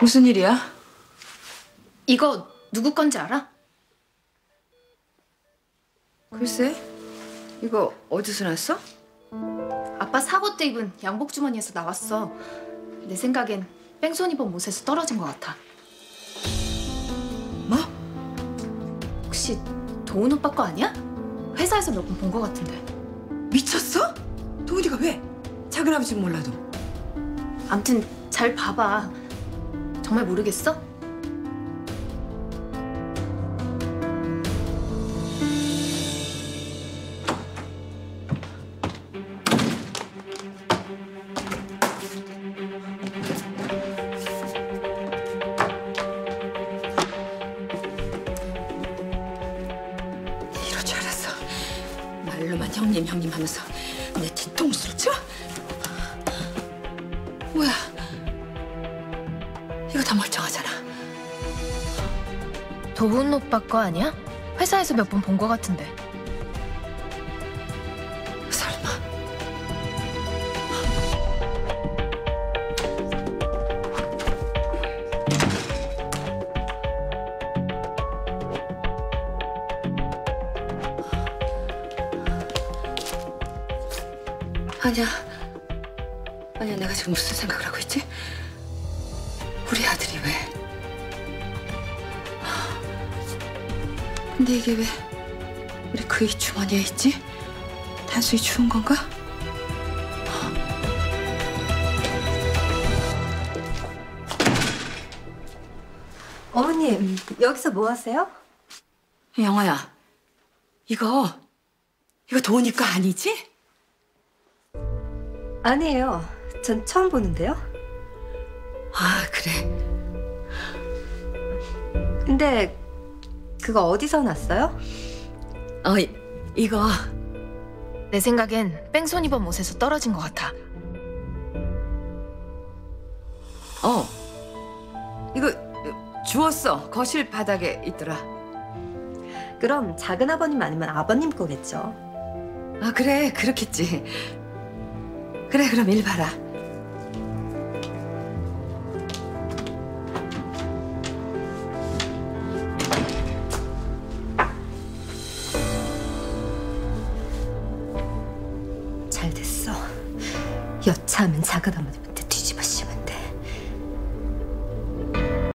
무슨 일이야? 이거 누구 건지 알아? 글쎄, 이거 어디서 났어? 아빠 사고 때 입은 양복 주머니에서 나왔어. 내 생각엔 뺑소니 본 못에서 떨어진 것 같아. 뭐? 혹시 도훈 오빠 거 아니야? 회사에서 몇 번 본 것 같은데. 미쳤어? 도훈이가 왜? 작은 아버지 몰라도. 암튼 잘 봐봐. 정말 모르겠어? 이럴 줄 알았어. 말로만 형님 형님 하면서 내 뒤통수를 쳐? 뭐야? 다 멀쩡하잖아. 도훈 오빠 거 아니야? 회사에서 몇 번본것 같은데. 설마. 아니야. 아니야, 내가 지금 무슨 생각을 하고 있지? 우리 아들이 왜? 근데 이게 왜 우리 그이 주머니에 있지? 단순히 주운 건가? 어머님, 여기서 뭐 하세요? 영화야, 이거 이거 거 아니지? 아니에요. 전 처음 보는데요. 아 그래. 근데 그거 어디서 났어요? 어 이, 이거 내 생각엔 뺑소니 본 못에서 떨어진 것 같아. 어 이거 주웠어 거실 바닥에 있더라. 그럼 작은 아버님 아니면 아버님 거겠죠. 아 그래 그렇겠지. 그래 그럼 일 봐라. 여차하면 작은 아버님